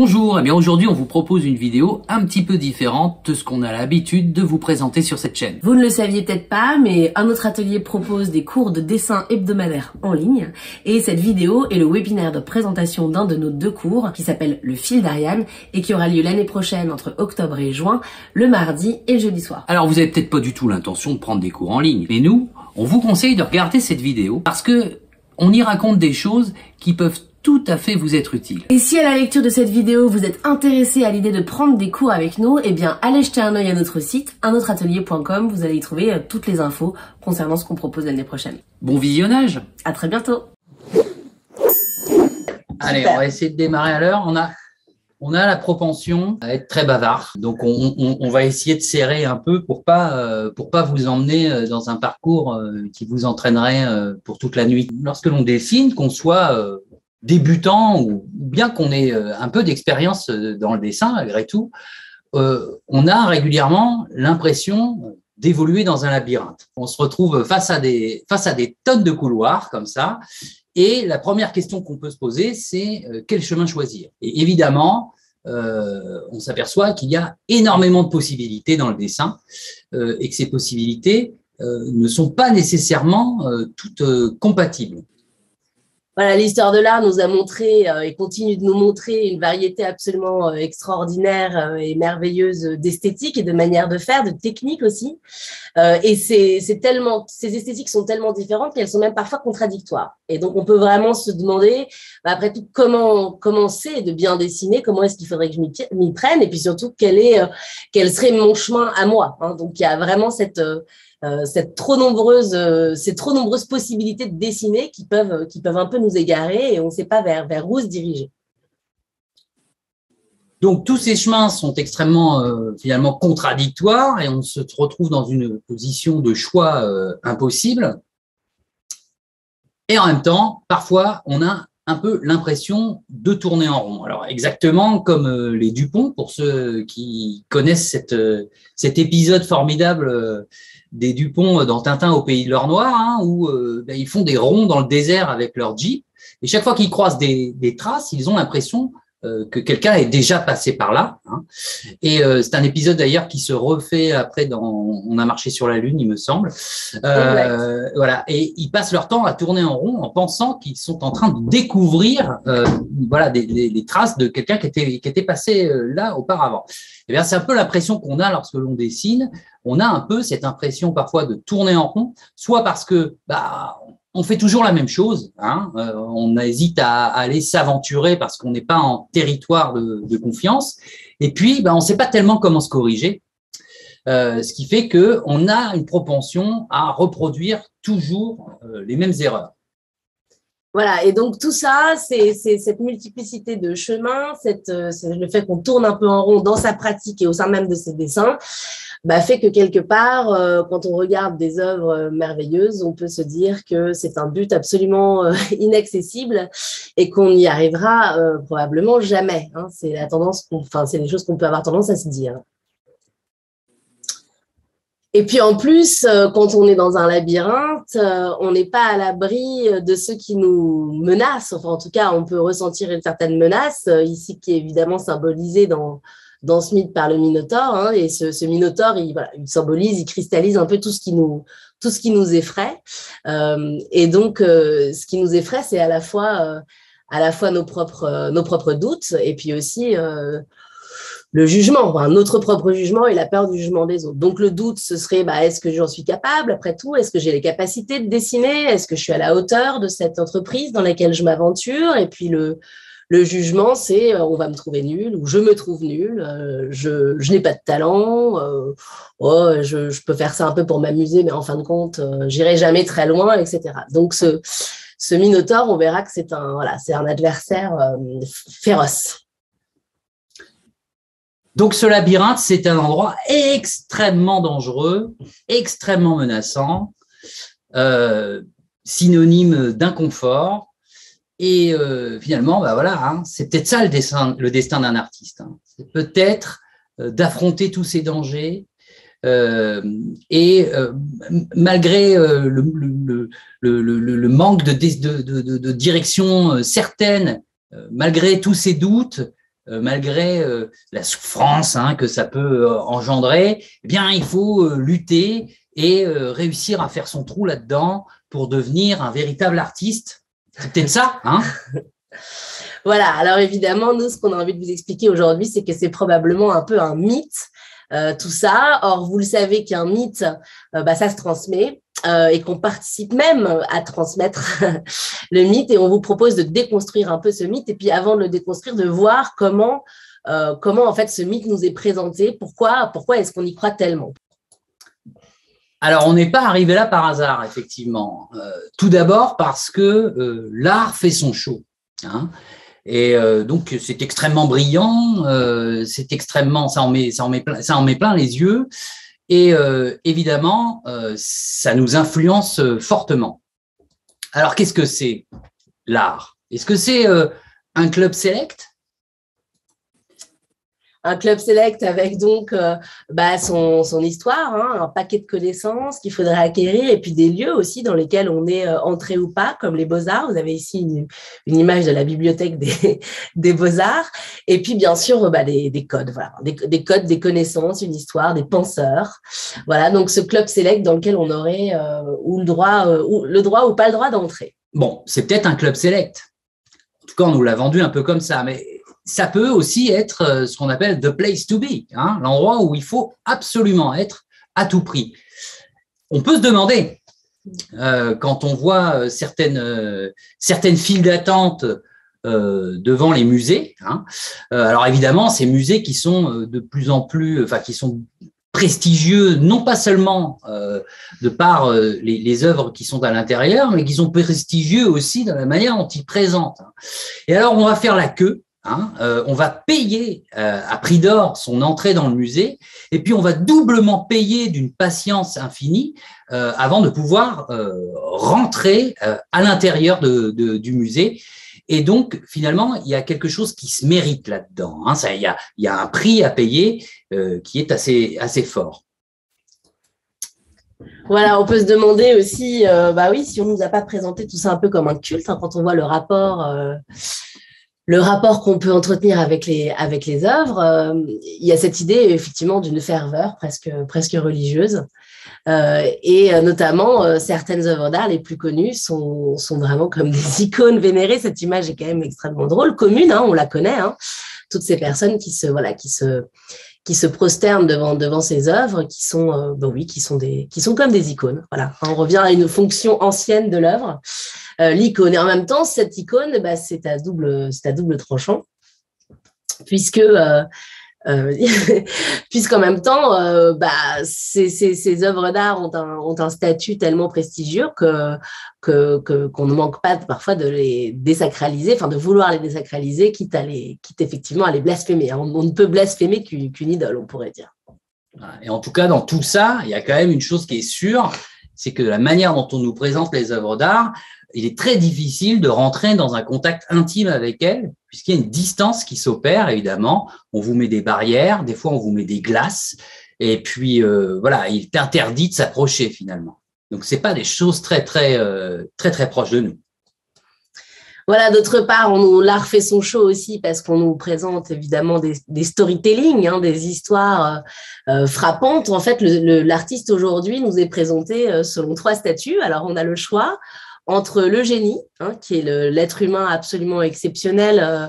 Bonjour, et eh bien aujourd'hui on vous propose une vidéo un petit peu différente de ce qu'on a l'habitude de vous présenter sur cette chaîne. Vous ne le saviez peut-être pas, mais un autre atelier propose des cours de dessin hebdomadaire en ligne, et cette vidéo est le webinaire de présentation d'un de nos deux cours qui s'appelle Le fil d'Ariane et qui aura lieu l'année prochaine entre octobre et juin, le mardi et le jeudi soir. Alors vous avez peut-être pas du tout l'intention de prendre des cours en ligne, mais nous, on vous conseille de regarder cette vidéo parce que on y raconte des choses qui peuvent tout à fait vous être utile. Et si à la lecture de cette vidéo vous êtes intéressé à l'idée de prendre des cours avec nous, eh bien allez jeter un œil à notre site, unautre-atelier.com, vous allez y trouver euh, toutes les infos concernant ce qu'on propose l'année prochaine. Bon visionnage À très bientôt Allez, on va essayer de démarrer à l'heure. On a, on a la propension à être très bavard, donc on, on, va essayer de serrer un peu pour pas euh, pour pas vous emmener euh, dans un parcours qui vous entraînerait pour toute la nuit. Lorsque l'on dessine, qu'on soit débutant ou bien qu'on ait euh, un peu d'expérience euh, dans le dessin malgré tout, euh, on a régulièrement l'impression d'évoluer dans un labyrinthe. On se retrouve face à des face à des tonnes de couloirs comme ça, et la première question qu'on peut se poser, c'est quel chemin choisir? Et évidemment, on s'aperçoit qu'il y a énormément de possibilités dans le dessin et que ces possibilités ne sont pas nécessairement toutes compatibles voilà, l'histoire de l'art nous a montré euh, et continue de nous montrer une variété absolument euh, extraordinaire euh, et merveilleuse d'esthétique et de manière de faire, de technique aussi. et c'est tellement, ces esthétiques sont tellement différentes qu'elles sont même parfois contradictoires. Et donc, on peut vraiment se demander, bah, après tout, comment commencer de bien dessiner, comment est-ce qu'il faudrait que je m'y prenne, et puis surtout, quel est, quel serait mon chemin à moi. Hein. Donc, il y a vraiment cette euh, cette trop nombreuse, euh, ces trop nombreuses possibilités de dessiner qui peuvent, qui peuvent un peu nous égarer et on ne sait pas vers, vers où se diriger. Donc tous ces chemins sont extrêmement euh, finalement contradictoires et on se retrouve dans une position de choix impossible. Et en même temps, parfois, on a un peu l'impression de tourner en rond. Alors exactement comme les Dupont, pour ceux qui connaissent cette, cet épisode formidable des Dupont dans Tintin au pays de l'or noir, hein, où euh, ben, ils font des ronds dans le désert avec leur jeep. Et chaque fois qu'ils croisent des, des traces, ils ont l'impression euh, que quelqu'un est déjà passé par là. Hein. Et euh, c'est un épisode d'ailleurs qui se refait après dans On a marché sur la lune, il me semble. Euh, voilà. Et ils passent leur temps à tourner en rond en pensant qu'ils sont en train de découvrir voilà des, des, traces de quelqu'un qui était qui était passé là auparavant. Et eh bien c'est un peu l'impression qu'on a lorsque l'on dessine. On a un peu cette impression parfois de tourner en rond, soit parce que bah on fait toujours la même chose. Hein. Euh, on hésite à, aller s'aventurer parce qu'on n'est pas en territoire de, confiance. Et puis, ben, on ne sait pas tellement comment se corriger. Euh, ce qui fait que on a une propension à reproduire toujours euh, les mêmes erreurs. Voilà, et donc tout ça, c'est cette multiplicité de chemins, le fait qu'on tourne un peu en rond dans sa pratique et au sein même de ses dessins, bah, fait que quelque part, euh, quand on regarde des œuvres euh, merveilleuses, on peut se dire que c'est un but absolument euh, inaccessible et qu'on n'y arrivera probablement jamais. Hein. C'est la tendance, enfin, c'est les choses qu'on peut avoir tendance à se dire. Et puis en plus, quand on est dans un labyrinthe, on n'est pas à l'abri de ceux qui nous menacent. Enfin, en tout cas, on peut ressentir une certaine menace, ici qui est évidemment symbolisée dans, dans ce mythe par le Minotaure. Hein, et ce, Minotaure, il, symbolise, il cristallise un peu tout ce qui nous, tout ce qui nous effraie. Euh, et donc, euh, ce qui nous effraie, c'est à la fois, euh, à la fois nos propres, nos propres doutes et puis aussi le jugement, notre propre jugement et la peur du jugement des autres. Donc, le doute, ce serait, bah, est-ce que j'en suis capable après tout? Est-ce que j'ai les capacités de dessiner? Est-ce que je suis à la hauteur de cette entreprise dans laquelle je m'aventure? Et puis, le, le jugement, c'est euh, on va me trouver nul ou je me trouve nul, euh, je, n'ai pas de talent, euh, oh, je, peux faire ça un peu pour m'amuser, mais en fin de compte, j'irai jamais très loin, etc. Donc ce, Minotaure, on verra que c'est un adversaire féroce. Donc ce labyrinthe, c'est un endroit extrêmement dangereux, extrêmement menaçant, synonyme d'inconfort, et euh, finalement, bah voilà, hein, c'est peut-être ça le, destin, le destin d'un artiste. Hein. C'est peut-être euh, d'affronter tous ces dangers euh, et euh, malgré le, manque de direction certaine, malgré tous ces doutes, malgré la souffrance hein, que ça peut engendrer, eh bien, il faut lutter et réussir à faire son trou là-dedans pour devenir un véritable artiste. C'est peut-être ça, hein Voilà, alors évidemment, nous, ce qu'on a envie de vous expliquer aujourd'hui, c'est que c'est probablement un peu un mythe, euh, tout ça. Or, vous le savez qu'un mythe, euh, bah, ça se transmet. Euh, et qu'on participe même à transmettre le mythe et on vous propose de déconstruire un peu ce mythe et puis avant de le déconstruire de voir comment comment en fait ce mythe nous est présenté pourquoi pourquoi est-ce qu'on y croit tellement alors, on n'est pas arrivé là par hasard, effectivement. tout d'abord parce que l'art fait son show. Hein. Et euh, donc, c'est extrêmement brillant, euh, c'est extrêmement, ça en, met, ça, en met plein, ça en met plein les yeux. Et euh, évidemment, ça nous influence fortement. Alors, qu'est-ce que c'est l'art? Est-ce que c'est un club select? Un club select avec donc euh, bah, son, son, histoire, hein, un paquet de connaissances qu'il faudrait acquérir et puis des lieux aussi dans lesquels on est euh, entré ou pas, comme les beaux-arts. Vous avez ici une, image de la bibliothèque des, des beaux-arts. Et puis bien sûr bah, des, des codes, voilà, des, des, codes, des connaissances, une histoire, des penseurs. Voilà, donc ce club select dans lequel on aurait euh, ou le droit, ou le droit ou pas le droit d'entrer. Bon, c'est peut-être un club select. En tout cas, on nous l'a vendu un peu comme ça, mais ça peut aussi être euh, ce qu'on appelle the place to be, hein, l'endroit où il faut absolument être à tout prix. On peut se demander, euh, quand on voit euh, certaines, certaines files d'attente devant les musées, hein, alors évidemment, ces musées qui sont de plus en plus, enfin qui sont prestigieux, non pas seulement de par les, les, œuvres qui sont à l'intérieur, mais qui sont prestigieux aussi dans la manière dont ils présentent. Et alors, on va faire la queue Hein, euh, on va payer euh, à prix d'or son entrée dans le musée, et puis on va doublement payer d'une patience infinie euh, avant de pouvoir rentrer à l'intérieur du musée. Et donc, finalement, il y a quelque chose qui se mérite là-dedans. Hein. il, y a, un prix à payer qui est assez, assez fort. Voilà, on peut se demander aussi, bah oui, si on nous a pas présenté tout ça un peu comme un culte, hein, quand on voit le rapport le rapport qu'on peut entretenir avec les, avec les œuvres, euh, il y a cette idée effectivement d'une ferveur presque, presque religieuse. Euh, et euh, notamment, certaines œuvres d'art les plus connues sont, sont vraiment comme des icônes vénérées. Cette image est quand même extrêmement drôle, commune, hein, on la connaît. Hein. Toutes ces personnes qui se, voilà, qui se, qui se prosternent devant, devant ces œuvres, qui sont, ben oui, qui sont, des, qui sont comme des icônes. Voilà. On revient à une fonction ancienne de l'œuvre. Euh, l'icône. Et en même temps, cette icône, bah, c'est à double, c'est à double tranchant, puisque euh, euh, puisqu'en même temps, bah, ces, ces, œuvres d'art ont un, ont un, statut tellement prestigieux que qu'on ne manque pas parfois de les désacraliser, enfin de vouloir les désacraliser, quitte à les, quitte effectivement à les blasphémer. On, on ne peut blasphémer qu'une idole, on pourrait dire. Et en tout cas, dans tout ça, il y a quand même une chose qui est sûre, c'est que la manière dont on nous présente les œuvres d'art, il est très difficile de rentrer dans un contact intime avec elles, puisqu'il y a une distance qui s'opère, évidemment. On vous met des barrières, des fois on vous met des glaces, et puis euh, voilà, il est interdit de s'approcher finalement. Donc c'est pas des choses très très euh, très très proches de nous. Voilà, d'autre part, on l'art fait son show aussi parce qu'on nous présente évidemment des, des storytelling, hein, des histoires euh, frappantes. En fait, l'artiste aujourd'hui nous est présenté selon trois statuts. Alors, on a le choix entre le génie, hein, qui est l'être humain absolument exceptionnel, euh,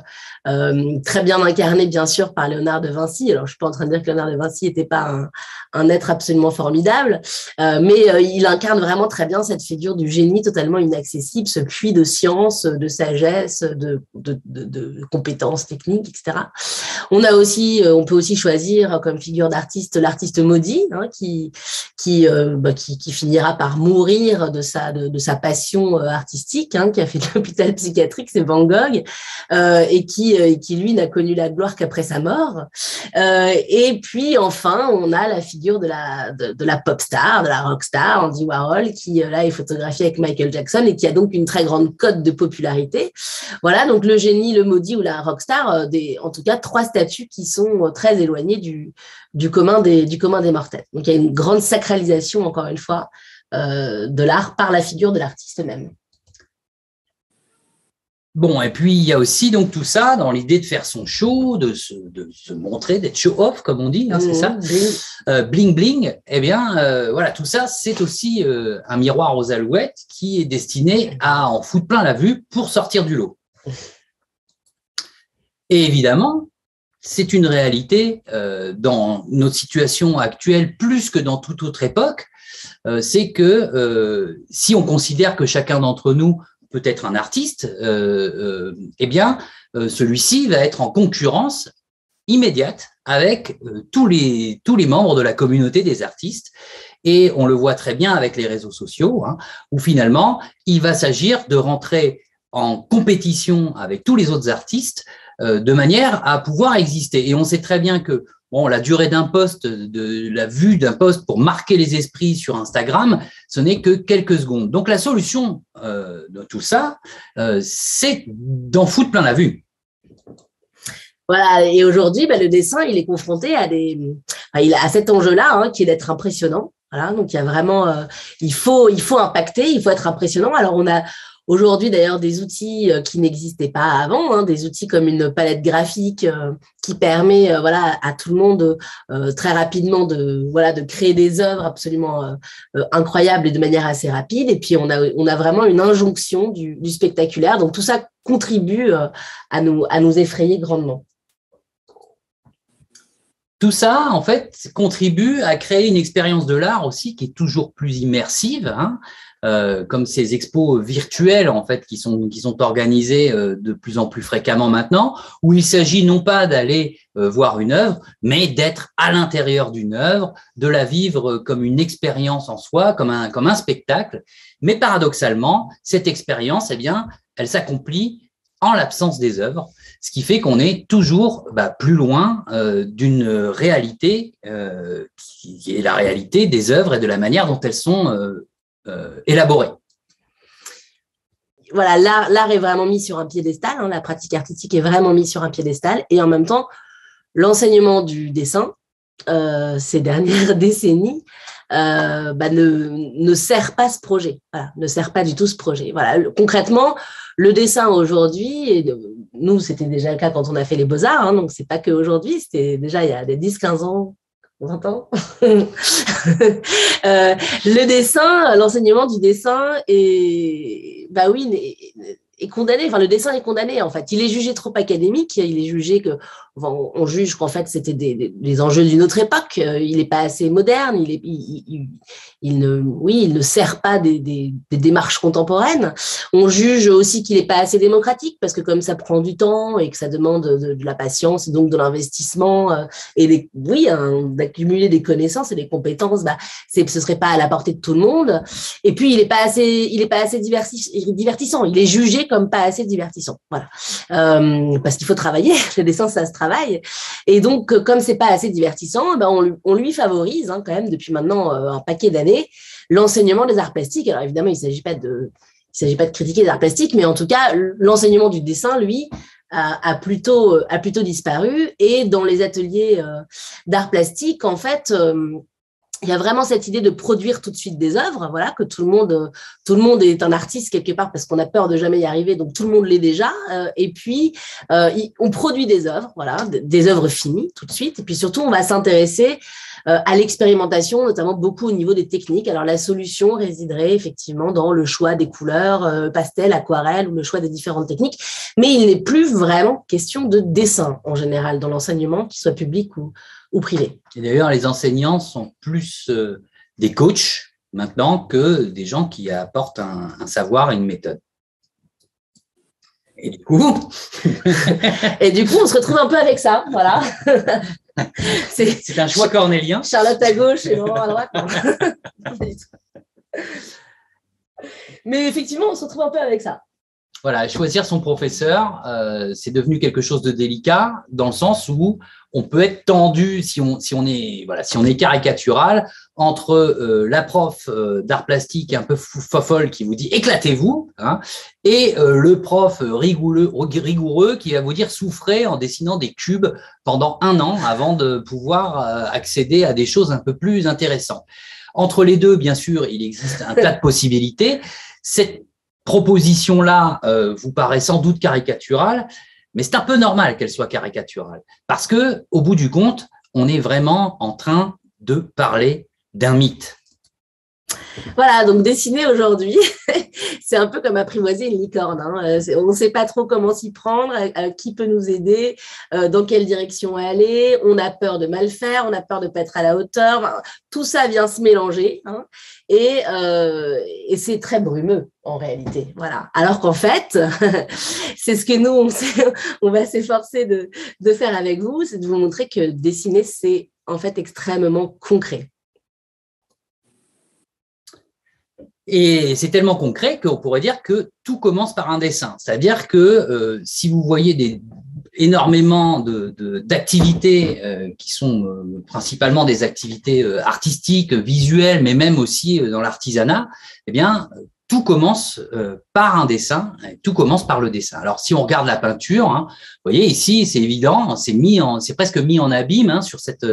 euh, très bien incarné bien sûr par Léonard de Vinci. Alors je suis pas en train de dire que Léonard de Vinci n'était pas un, être absolument formidable, euh, mais il incarne vraiment très bien cette figure du génie totalement inaccessible, ce puits de science, de sagesse, de, compétences techniques, etc. On a aussi, on peut aussi choisir comme figure d'artiste l'artiste maudit, hein, bah, qui, finira par mourir de sa de, sa passion artistique, hein, qui a fait de l'hôpital psychiatrique, c'est Van Gogh, euh, et qui, euh, qui lui n'a connu la gloire qu'après sa mort. Euh, et puis enfin, on a la figure de la de, la pop star, de la rock star, Andy Warhol, qui là est photographié avec Michael Jackson et qui a donc une très grande cote de popularité. Voilà, donc le génie, le maudit ou la rock star, en tout cas trois statuts qui sont très éloignés du du commun des du commun des mortels. Donc il y a une grande sacralisation encore une fois de l'art par la figure de l'artiste même. Bon, et puis il y a aussi donc tout ça dans l'idée de faire son show, de se, de se montrer, d'être show off comme on dit, hein, c'est ça, euh, bling bling. Eh bien, euh, voilà, tout ça, c'est aussi euh, un miroir aux alouettes qui est destiné à en foutre plein la vue pour sortir du lot. Et évidemment, c'est une réalité dans notre situation actuelle plus que dans toute autre époque. c'est que si on considère que chacun d'entre nous peut-être un artiste, euh, euh, eh bien, euh, celui-ci va être en concurrence immédiate avec tous, les, membres de la communauté des artistes. Et on le voit très bien avec les réseaux sociaux, hein, où finalement, il va s'agir de rentrer en compétition avec tous les autres artistes de manière à pouvoir exister. Et on sait très bien que Bon, la durée d'un poste, de la vue d'un poste pour marquer les esprits sur Instagram, ce n'est que quelques secondes. Donc la solution euh, de tout ça, euh, c'est d'en foutre plein la vue. Voilà, et aujourd'hui, bah, le dessin, il est confronté à des, a cet enjeu-là, hein, qui est d'être impressionnant. Voilà, donc il y a vraiment, euh, il faut, il faut impacter, il faut être impressionnant. Alors on a, Aujourd'hui, d'ailleurs, des outils euh, qui n'existaient pas avant, hein, des outils comme une palette graphique euh, qui permet euh, voilà, à tout le monde très rapidement de, voilà, de créer des œuvres absolument incroyables et de manière assez rapide. Et puis, on a, on a vraiment une injonction du, spectaculaire. Donc, tout ça contribue à nous, à nous effrayer grandement. Tout ça, en fait, contribue à créer une expérience de l'art aussi qui est toujours plus immersive. Hein. Euh, comme ces expos virtuels en fait qui sont qui sont organisés euh, de plus en plus fréquemment maintenant, où il s'agit non pas d'aller euh, voir une œuvre, mais d'être à l'intérieur d'une œuvre, de la vivre comme une expérience en soi, comme un comme un spectacle. Mais paradoxalement, cette expérience, eh bien, elle s'accomplit en l'absence des œuvres, ce qui fait qu'on est toujours bah, plus loin d'une réalité qui est la réalité des œuvres et de la manière dont elles sont euh, élaboré. Voilà, l'art est vraiment mis sur un piédestal, hein, la pratique artistique est vraiment mise sur un piédestal, et en même temps, l'enseignement du dessin, euh, ces dernières décennies, euh, bah, ne, sert pas ce projet, ne sert pas du tout ce projet. Voilà, concrètement, le dessin aujourd'hui, nous c'était déjà le cas quand on a fait les beaux-arts, hein, donc c'est pas qu'aujourd'hui, c'était déjà il y a des 10-15 ans on entend euh, Le dessin, l'enseignement du dessin est, bah oui, est condamné. Enfin, le dessin est condamné en fait. Il est jugé trop académique. Il est jugé que on juge qu'en fait c'était des, enjeux d'une autre époque. Euh, il n'est pas assez moderne. Il, est, il, ne, oui, il ne sert pas des, des, démarches contemporaines. On juge aussi qu'il n'est pas assez démocratique parce que comme ça prend du temps et que ça demande de, la patience et donc de l'investissement euh, et oui, d'accumuler des connaissances et des compétences, bah, c'est, ce serait pas à la portée de tout le monde. Et puis il n'est pas assez, il est pas assez divertissant. Il est jugé comme pas assez divertissant. Voilà, euh, parce qu'il faut travailler. Le dessin, ça se travaille et donc, euh, comme c'est pas assez divertissant, ben on, lui favorise hein, quand même depuis maintenant euh, un paquet d'années l'enseignement des arts plastiques. Alors évidemment, il s'agit pas de il s'agit pas de critiquer les arts plastiques, mais en tout cas, l'enseignement du dessin, lui, a, plutôt a plutôt disparu. Et dans les ateliers d'art plastique, en fait, il y a vraiment cette idée de produire tout de suite des œuvres, voilà, que tout le monde, tout le monde est un artiste quelque part parce qu'on a peur de jamais y arriver, donc tout le monde l'est déjà. Euh, et puis, euh, on produit des œuvres, voilà, des œuvres finies tout de suite. Et puis surtout, on va s'intéresser euh, à l'expérimentation, notamment beaucoup au niveau des techniques. Alors la solution résiderait effectivement dans le choix des couleurs, pastel, aquarelle ou le choix des différentes techniques. Mais il n'est plus vraiment question de dessin en général dans l'enseignement, qu'il soit public ou ou privé. Et d'ailleurs, les enseignants sont plus euh, des coachs maintenant que des gens qui apportent un, savoir et une méthode. Et du coup, et du coup, on se retrouve un peu avec ça, voilà. C'est un choix cornélien. Charlotte à gauche et Laurent à droite. Mais effectivement, on se retrouve un peu avec ça. Voilà, choisir son professeur, euh, c'est devenu quelque chose de délicat dans le sens où on peut être tendu si on, si on est voilà si on est caricatural entre euh, la prof euh, d'art plastique un peu fofolle qui vous dit éclatez-vous hein, et le prof rigoureux, rigoureux qui va vous dire souffrez en dessinant des cubes pendant un an avant de pouvoir accéder à des choses un peu plus intéressantes. Entre les deux, bien sûr, il existe un tas de possibilités. Cette proposition-là vous paraît sans doute caricaturale, mais c'est un peu normal qu'elle soit caricaturale, parce que au bout du compte, on est vraiment en train de parler d'un mythe. Voilà, donc dessiner aujourd'hui, c'est un peu comme apprivoiser une licorne. Hein. Euh, on ne sait pas trop comment s'y prendre, euh, euh, qui peut nous aider, dans quelle direction aller. On a peur de mal faire, on a peur de ne pas être à la hauteur. tout ça vient se mélanger hein. et, c'est très brumeux en réalité. Voilà. Alors qu'en fait, c'est ce que nous, on, va s'efforcer de faire avec vous, c'est de vous montrer que dessiner, c'est en fait extrêmement concret. Et c'est tellement concret qu'on pourrait dire que tout commence par un dessin. C'est-à-dire que euh, si vous voyez des, énormément d'activités euh, qui sont euh, principalement des activités artistiques, visuelles, mais même aussi dans l'artisanat, eh bien, tout commence euh, par un dessin, tout commence par le dessin. Alors, si on regarde la peinture, hein, vous voyez ici, c'est évident, c'est mis en, c'est presque mis en abîme hein, sur cette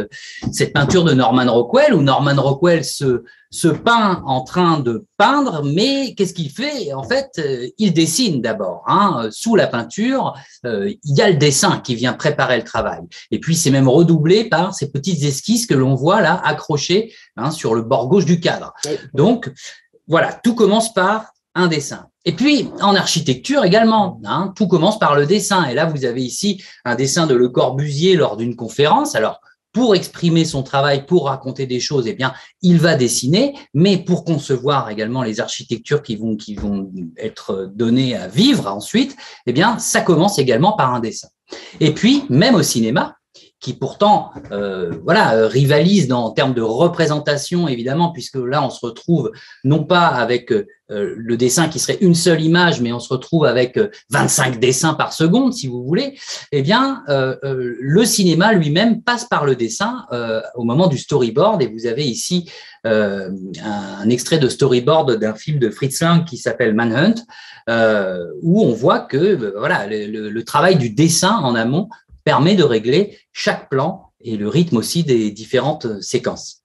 cette peinture de Norman Rockwell où Norman Rockwell se se peint en train de peindre, mais qu'est-ce qu'il fait? En fait, euh, il dessine d'abord. Hein, sous la peinture, euh, il y a le dessin qui vient préparer le travail. Et puis, c'est même redoublé par ces petites esquisses que l'on voit là accrochées hein, sur le bord gauche du cadre. Donc voilà, tout commence par un dessin. Et puis, en architecture également, hein, tout commence par le dessin. Et là, vous avez ici un dessin de Le Corbusier lors d'une conférence. Alors, pour exprimer son travail, pour raconter des choses, eh bien, il va dessiner, mais pour concevoir également les architectures qui vont, qui vont être données à vivre ensuite, eh bien, ça commence également par un dessin. Et puis, même au cinéma, qui pourtant euh, voilà euh, rivalise dans, en termes de représentation évidemment puisque là on se retrouve non pas avec euh, le dessin qui serait une seule image mais on se retrouve avec 25 dessins par seconde si vous voulez eh bien le cinéma lui-même passe par le dessin au moment du storyboard. Et vous avez ici un, extrait de storyboard d'un film de Fritz Lang qui s'appelle Manhunt où on voit que voilà le travail du dessin en amont permet de régler chaque plan et le rythme aussi des différentes séquences.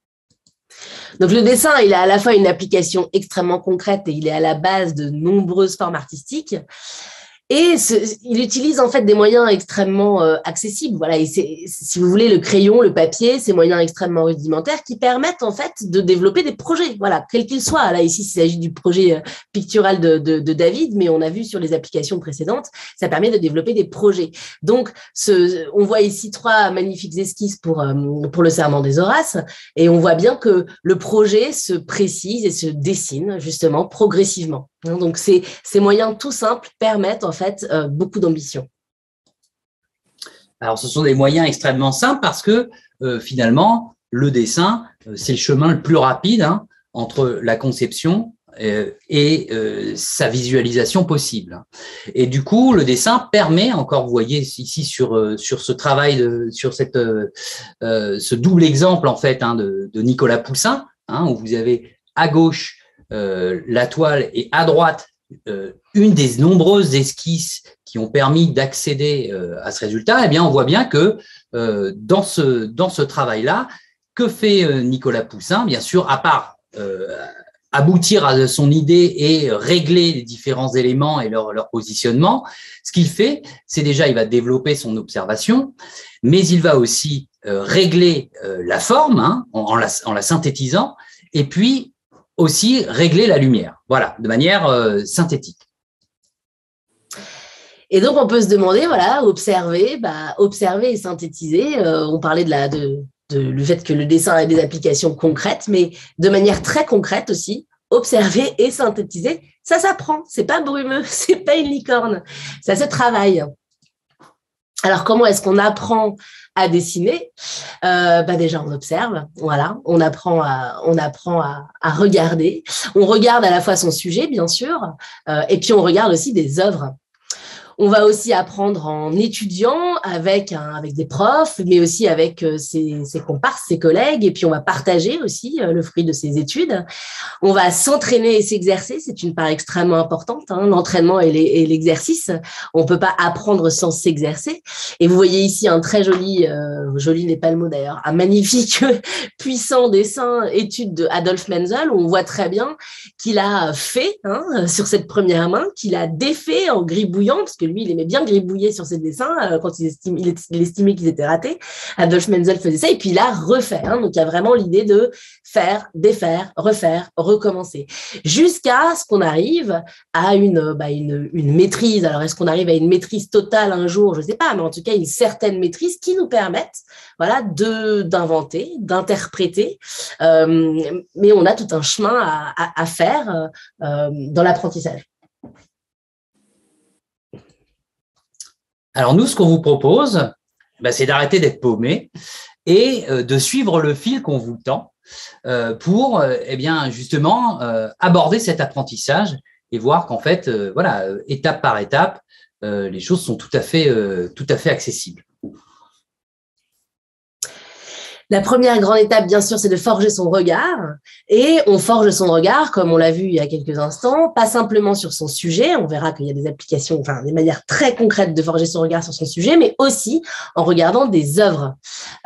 Donc le dessin, il a à la fois une application extrêmement concrète et il est à la base de nombreuses formes artistiques. Et il utilise en fait des moyens extrêmement euh, accessibles. Voilà, et si vous voulez, le crayon, le papier, ces moyens extrêmement rudimentaires qui permettent en fait de développer des projets, voilà, quels qu'ils soient. Là, ici, il s'agit du projet euh, pictural de, David, mais on a vu sur les applications précédentes, ça permet de développer des projets. Donc, on voit ici trois magnifiques esquisses pour, euh, pour le serment des Horaces, et on voit bien que le projet se précise et se dessine justement progressivement. Hein, donc, ces, moyens tout simples permettent en fait euh, beaucoup d'ambition. Alors, ce sont des moyens extrêmement simples parce que euh, finalement, le dessin, euh, c'est le chemin le plus rapide hein, entre la conception et sa visualisation possible. Et du coup, le dessin permet, encore vous voyez ici sur, sur ce travail, sur cette, ce double exemple en fait hein, de, Nicolas Poussin, où vous avez à gauche la toile et à droite euh, une des nombreuses esquisses qui ont permis d'accéder euh, à ce résultat, eh bien, on voit bien que dans ce, travail-là, que fait Nicolas Poussin? Bien sûr, à part aboutir à son idée et régler les différents éléments et leur, positionnement, ce qu'il fait, c'est déjà, il va développer son observation, mais il va aussi régler la forme hein, en, la, en, la, synthétisant, et puis aussi régler la lumière, voilà, de manière euh, synthétique. Et donc, on peut se demander, voilà, observer, bah, observer et synthétiser. Euh, on parlait de la, de, le fait que le dessin a des applications concrètes, mais de manière très concrète aussi, observer et synthétiser, ça s'apprend. C'est pas brumeux, c'est pas une licorne, ça se travaille. Alors, comment est-ce qu'on apprend à dessiner? Euh, bah Déjà, on observe, voilà, on apprend, à, on apprend à, regarder. On regarde à la fois son sujet, bien sûr, euh, et puis on regarde aussi des œuvres. On va aussi apprendre en étudiant avec, avec des profs, mais aussi avec euh, ses, ses, comparses, ses collègues, et puis on va partager aussi euh, le fruit de ses études. On va s'entraîner et s'exercer, c'est une part extrêmement importante, hein, l'entraînement et l'exercice. On peut pas apprendre sans s'exercer. Et vous voyez ici un très joli, euh, joli n'est pas le mot d'ailleurs, un magnifique, puissant dessin étude de Adolf Menzel, on voit très bien qu'il a fait hein, sur cette première main, qu'il a défait en gribouillant, parce que lui, il aimait bien gribouiller sur ses dessins euh, quand il, estime, estimait qu'ils étaient ratés. Adolf Menzel faisait ça, et puis il a refait. Hein, donc il y a vraiment l'idée de faire, défaire, refaire, recommencer, jusqu'à ce qu'on arrive à une, bah, une, une maîtrise. Alors est-ce qu'on arrive à une maîtrise totale un jour? Je ne sais pas, mais en tout cas une certaine maîtrise qui nous permette, voilà, de d'inventer, d'interpréter. Euh, mais on a tout un chemin à, faire euh, dans l'apprentissage. Alors nous, ce qu'on vous propose, bah, c'est d'arrêter d'être paumé et euh, de suivre le fil qu'on vous tend euh, pour, euh, eh bien, justement, aborder cet apprentissage et voir qu'en fait, voilà, étape par étape, les choses sont tout à fait, tout à fait accessibles. La première grande étape, bien sûr, c'est de forger son regard. Et on forge son regard, comme on l'a vu il y a quelques instants, pas simplement sur son sujet. On verra qu'il y a des applications, enfin, des manières très concrètes de forger son regard sur son sujet, mais aussi en regardant des œuvres.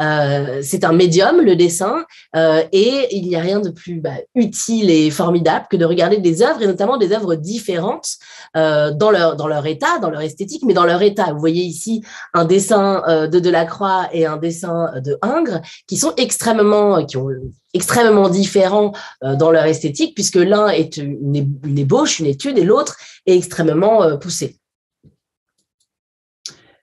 Euh, c'est un médium, le dessin, euh, et il n'y a rien de plus bah, utile et formidable que de regarder des œuvres, et notamment des œuvres différentes euh, dans, leur, état, dans leur esthétique, mais dans leur état. Vous voyez ici un dessin de Delacroix et un dessin de Ingres qui sont extrêmement, qui ont extrêmement différents euh, dans leur esthétique, puisque l'un est une, ébauche, une étude, et l'autre est extrêmement euh, poussé.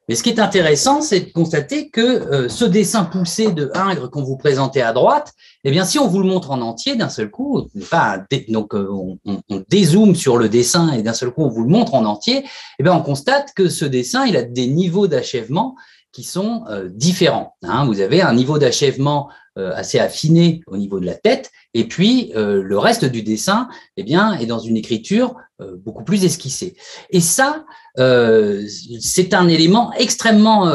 Mais ce qui est intéressant, c'est de constater que euh, ce dessin poussé de Ingres qu'on vous présentait à droite, eh bien, si on vous le montre en entier d'un seul coup, donc on, on, dézoome sur le dessin et d'un seul coup on vous le montre en entier, eh bien, on constate que ce dessin, il a des niveaux d'achèvement qui sont euh, différents. Hein. Vous avez un niveau d'achèvement euh, assez affiné au niveau de la tête, et puis euh, le reste du dessin, eh bien, est dans une écriture beaucoup plus esquissée. Et ça, c'est un élément extrêmement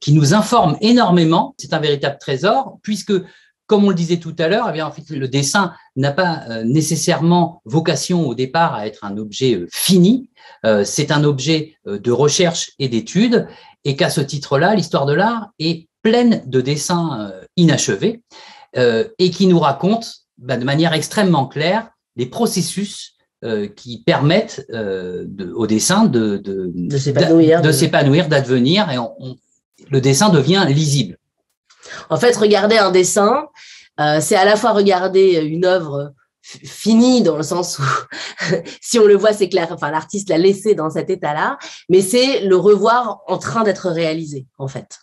qui nous informe énormément. C'est un véritable trésor, puisque comme on le disait tout à l'heure, eh bien, en fait, le dessin n'a pas nécessairement vocation au départ à être un objet fini. c'est un objet de recherche et d'étude et qu'à ce titre-là, l'histoire de l'art est pleine de dessins euh, inachevés euh, et qui nous racontent bah, de manière extrêmement claire les processus euh, qui permettent au dessin de, de, s'épanouir, d'advenir, et le dessin devient lisible. En fait, regarder un dessin, c'est à la fois regarder une œuvre fini dans le sens où si on le voit c'est clair enfin l'artiste l'a laissé dans cet état-là mais c'est le revoir en train d'être réalisé en fait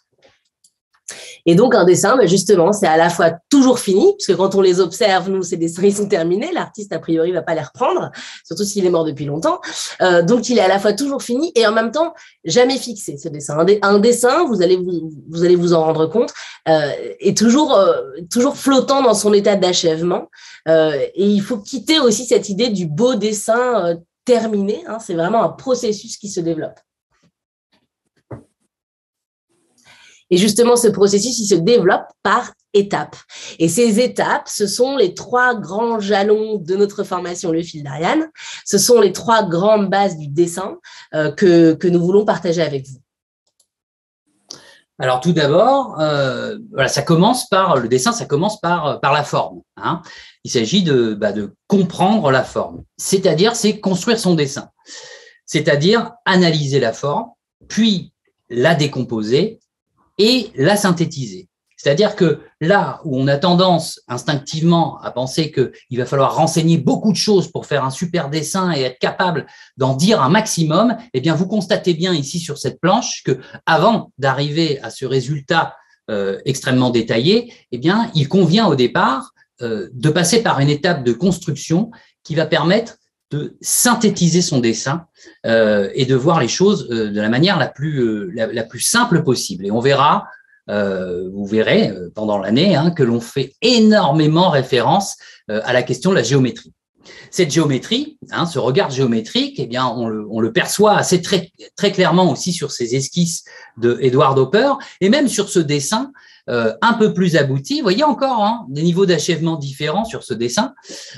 et donc, un dessin, ben, justement, c'est à la fois toujours fini, puisque quand on les observe, nous, ces dessins, ils sont terminés. L'artiste, a priori, va pas les reprendre, surtout s'il est mort depuis longtemps. Euh, donc, il est à la fois toujours fini et en même temps jamais fixé, ce dessin. Un, dessin, vous allez vous, vous allez vous en rendre compte, euh, est toujours, euh, toujours flottant dans son état d'achèvement. Euh, et il faut quitter aussi cette idée du beau dessin euh, terminé. Hein. c'est vraiment un processus qui se développe. Et justement, ce processus, il se développe par étapes. Et ces étapes, ce sont les trois grands jalons de notre formation, le fil d'Ariane. Ce sont les trois grandes bases du dessin euh, que, nous voulons partager avec vous. Alors tout d'abord, euh, ça commence par le dessin, ça commence par par la forme. Hein. Il s'agit de, bah, de comprendre la forme, c'est-à-dire c'est construire son dessin, c'est-à-dire analyser la forme, puis la décomposer et la synthétiser. C'est-à-dire que là où on a tendance instinctivement à penser qu'il va falloir renseigner beaucoup de choses pour faire un super dessin et être capable d'en dire un maximum, eh bien vous constatez bien ici sur cette planche que avant d'arriver à ce résultat euh, extrêmement détaillé, eh bien il convient au départ euh, de passer par une étape de construction qui va permettre de synthétiser son dessin euh, et de voir les choses euh, de la manière la plus, euh, la, plus simple possible. Et on verra, vous verrez pendant l'année, hein, que l'on fait énormément référence à la question de la géométrie. Cette géométrie, hein, ce regard géométrique, eh bien, on le, on le, perçoit assez très, très clairement aussi sur ces esquisses de Edward Hopper et même sur ce dessin euh, un peu plus abouti. Vous voyez encore hein, des niveaux d'achèvement différents sur ce dessin,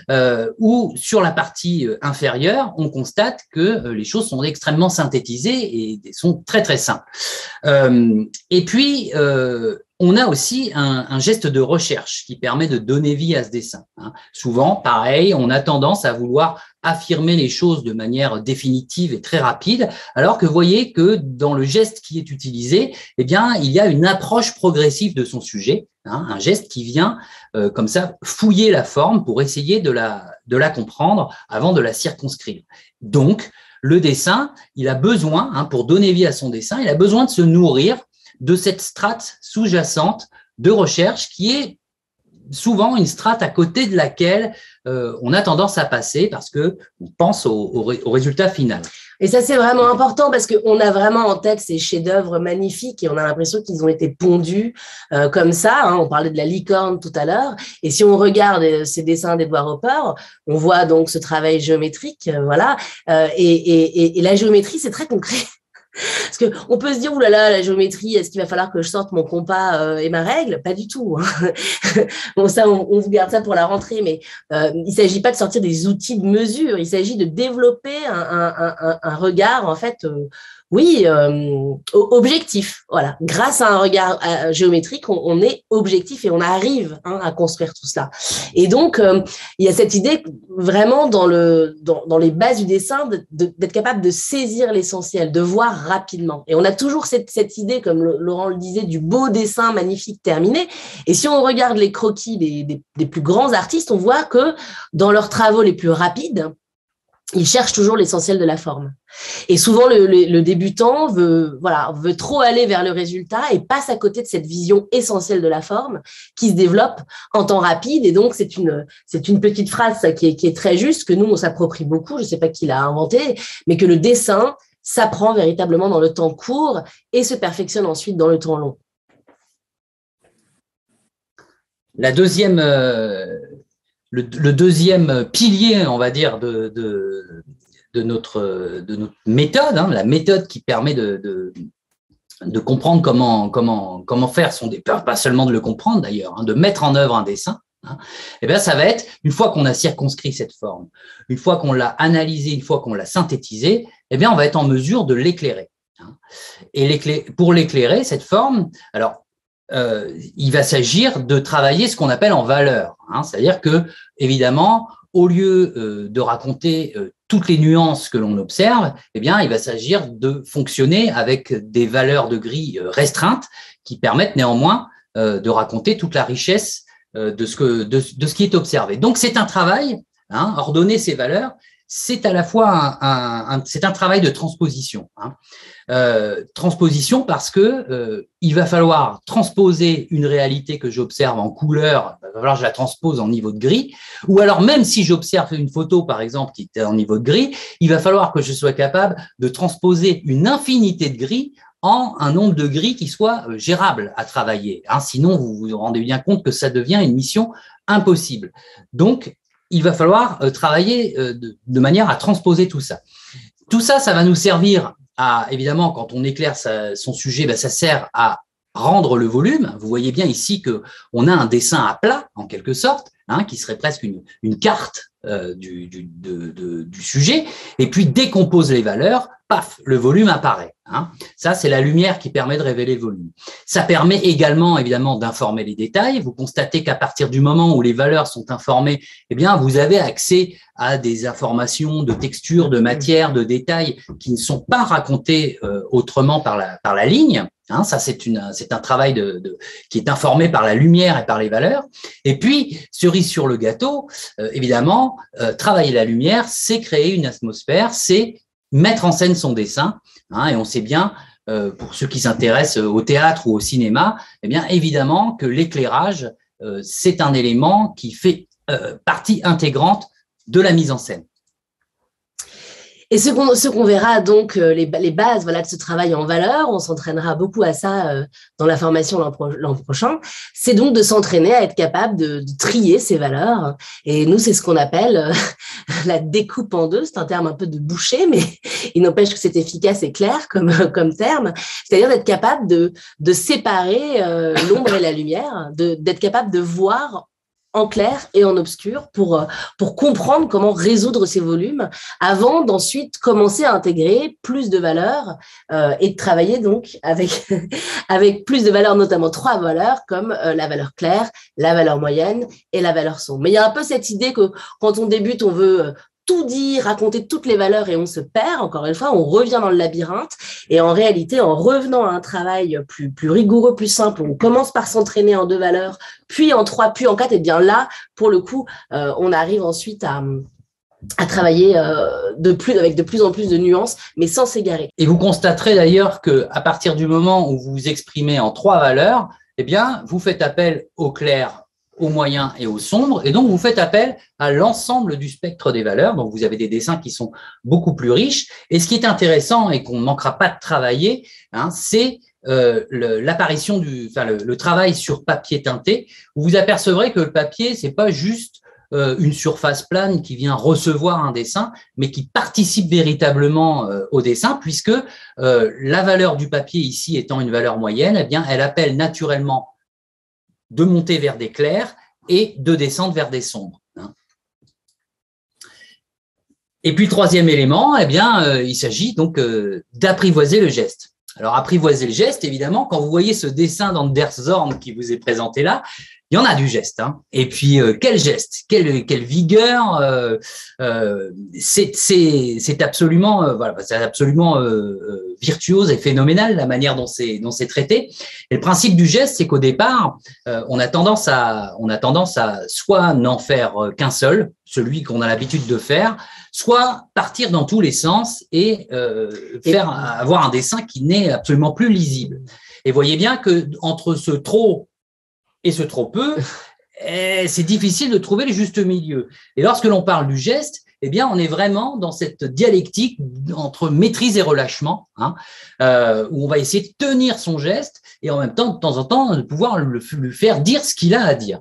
euh, où sur la partie euh, inférieure, on constate que euh, les choses sont extrêmement synthétisées et sont très très simples. Euh, et puis, on a aussi un, geste de recherche qui permet de donner vie à ce dessin. Hein. Souvent, pareil, on a tendance à vouloir affirmer les choses de manière définitive et très rapide, alors que voyez que dans le geste qui est utilisé, eh bien, il y a une approche progressive de son sujet, hein, un geste qui vient euh, comme ça fouiller la forme pour essayer de la, de la comprendre avant de la circonscrire. Donc, le dessin, il a besoin, hein, pour donner vie à son dessin, il a besoin de se nourrir de cette strate sous-jacente de recherche qui est souvent une strate à côté de laquelle euh, on a tendance à passer parce que on pense au, résultat final. Et ça, c'est vraiment important parce qu'on a vraiment en tête ces chefs-d'œuvre magnifiques et on a l'impression qu'ils ont été pondus euh, comme ça. Hein. On parlait de la licorne tout à l'heure. Et si on regarde euh, ces dessins d'Edouard Hopper, on voit donc ce travail géométrique. voilà. et la géométrie, c'est très concret. Parce que on peut se dire, oulala, la géométrie, est-ce qu'il va falloir que je sorte mon compas euh, et ma règle? Pas du tout. Hein. bon, ça, on, on, vous garde ça pour la rentrée, mais euh, il s'agit pas de sortir des outils de mesure. Il s'agit de développer un regard, en fait, euh, oui, euh, objectif. Voilà, grâce à un regard euh, géométrique, on, est objectif et on arrive hein, à construire tout cela. Et donc, euh, il y a cette idée vraiment dans le dans, les bases du dessin d'être capable de saisir l'essentiel, de voir rapidement. Et on a toujours cette, idée, comme Laurent le disait, du beau dessin magnifique terminé. Et si on regarde les croquis des plus grands artistes, on voit que dans leurs travaux les plus rapides, il cherche toujours l'essentiel de la forme. Et souvent, le, débutant veut, voilà, veut trop aller vers le résultat et passe à côté de cette vision essentielle de la forme qui se développe en temps rapide. Et donc, c'est une, c'est une petite phrase qui, est, qui est très juste, que nous, on s'approprie beaucoup. Je ne sais pas qui l'a inventé, mais que le dessin s'apprend véritablement dans le temps court et se perfectionne ensuite dans le temps long. La deuxième, euh, le, deuxième pilier, on va dire, de, notre, de notre méthode, hein, la méthode qui permet de, de, comprendre comment, comment, comment faire son départ, pas seulement de le comprendre d'ailleurs, hein, de mettre en œuvre un dessin, hein, et eh bien ça va être, une fois qu'on a circonscrit cette forme, une fois qu'on l'a analysée, une fois qu'on l'a synthétisée, eh bien on va être en mesure de l'éclairer. Hein. Et pour l'éclairer, cette forme, alors euh, il va s'agir de travailler ce qu'on appelle en valeur. Hein, C'est-à-dire que, évidemment, au lieu euh, de raconter euh, toutes les nuances que l'on observe, eh bien, il va s'agir de fonctionner avec des valeurs de gris restreintes qui permettent néanmoins de raconter toute la richesse de, ce qui est observé. Donc, c'est un travail, hein, ordonner ces valeurs, c'est à la fois un, un travail de transposition. Hein. Euh, transposition parce que euh, il va falloir transposer une réalité que j'observe en couleur, il va falloir que je la transpose en niveau de gris, ou alors même si j'observe une photo par exemple qui est en niveau de gris, il va falloir que je sois capable de transposer une infinité de gris en un nombre de gris qui soit euh, gérable à travailler. Hein. Sinon, vous vous rendez bien compte que ça devient une mission impossible. Donc, il va falloir travailler de, manière à transposer tout ça. Tout ça, ça va nous servir évidemment, quand on éclaire son sujet, ben, ça sert à rendre le volume. Vous voyez bien ici que on a un dessin à plat, en quelque sorte, hein, qui serait presque une, carte euh, du, du, du, sujet, et puis décompose les valeurs, paf, le volume apparaît. Hein. Ça, c'est la lumière qui permet de révéler le volume. Ça permet également, évidemment, d'informer les détails. Vous constatez qu'à partir du moment où les valeurs sont informées, eh bien, vous avez accès à des informations de texture, de matière, de détails qui ne sont pas racontés euh, autrement par la, par la ligne. Hein, ça, c'est une, c'est un travail de, de, qui est informé par la lumière et par les valeurs. Et puis, cerise sur le gâteau, euh, évidemment, euh, travailler la lumière, c'est créer une atmosphère, c'est mettre en scène son dessin. Hein, et on sait bien, euh, pour ceux qui s'intéressent au théâtre ou au cinéma, eh bien évidemment que l'éclairage, euh, c'est un élément qui fait euh, partie intégrante de la mise en scène. Et ce qu'on ce verra donc les, les, bases voilà de ce travail en valeur, on s'entraînera beaucoup à ça dans la formation l'an prochain. C'est donc de s'entraîner à être capable de, de, trier ces valeurs. Et nous c'est ce qu'on appelle la découpe en deux. C'est un terme un peu de boucher, mais il n'empêche que c'est efficace et clair comme comme terme. C'est-à-dire d'être capable de de séparer l'ombre et la lumière, d'être capable de voir en clair et en obscur pour, euh, pour comprendre comment résoudre ces volumes avant d'ensuite commencer à intégrer plus de valeurs euh, et de travailler donc avec, avec plus de valeurs, notamment trois valeurs comme euh, la valeur claire, la valeur moyenne et la valeur sombre. Mais il y a un peu cette idée que quand on débute, on veut tout dire, raconter toutes les valeurs et on se perd. Encore une fois, on revient dans le labyrinthe. Et en réalité, en revenant à un travail plus, plus rigoureux, plus simple, on commence par s'entraîner en deux valeurs, puis en trois, puis en quatre, et bien là, pour le coup, euh, on arrive ensuite à, à travailler euh, de plus, avec de plus en plus de nuances, mais sans s'égarer. Et vous constaterez d'ailleurs que à partir du moment où vous vous exprimez en trois valeurs, eh bien, vous faites appel au clair, au moyen et au sombre. Et donc, vous faites appel à l'ensemble du spectre des valeurs. Donc, vous avez des dessins qui sont beaucoup plus riches. Et ce qui est intéressant et qu'on ne manquera pas de travailler, hein, c'est euh, l'apparition du, enfin, le, travail sur papier teinté, où vous apercevrez que le papier, c'est pas juste euh, une surface plane qui vient recevoir un dessin, mais qui participe véritablement euh, au dessin, puisque la valeur du papier ici étant une valeur moyenne, eh bien, elle appelle naturellement de monter vers des clairs et de descendre vers des sombres. Hein. Et puis, troisième élément, eh bien, euh, il s'agit donc euh, d'apprivoiser le geste. Alors, apprivoiser le geste, évidemment, quand vous voyez ce dessin d'Andershorn qui vous est présenté là, il y en a du geste. Hein. Et puis, euh, quel geste, quelle, quelle vigueur, euh, euh, c'est absolument, voilà, c'est absolument virtuose et phénoménal la manière dont c'est dont c'est traité. Et le principe du geste, c'est qu'au départ, on a tendance à on a tendance à soit n'en faire qu'un seul, celui qu'on a l'habitude de faire, soit partir dans tous les sens et faire avoir un dessin qui n'est absolument plus lisible. Et voyez bien que entre ce trop et ce trop peu, eh, c'est difficile de trouver le juste milieu. Et lorsque l'on parle du geste, eh bien, on est vraiment dans cette dialectique entre maîtrise et relâchement, hein, euh, où on va essayer de tenir son geste et en même temps, de temps en temps, de pouvoir lui faire dire ce qu'il a à dire.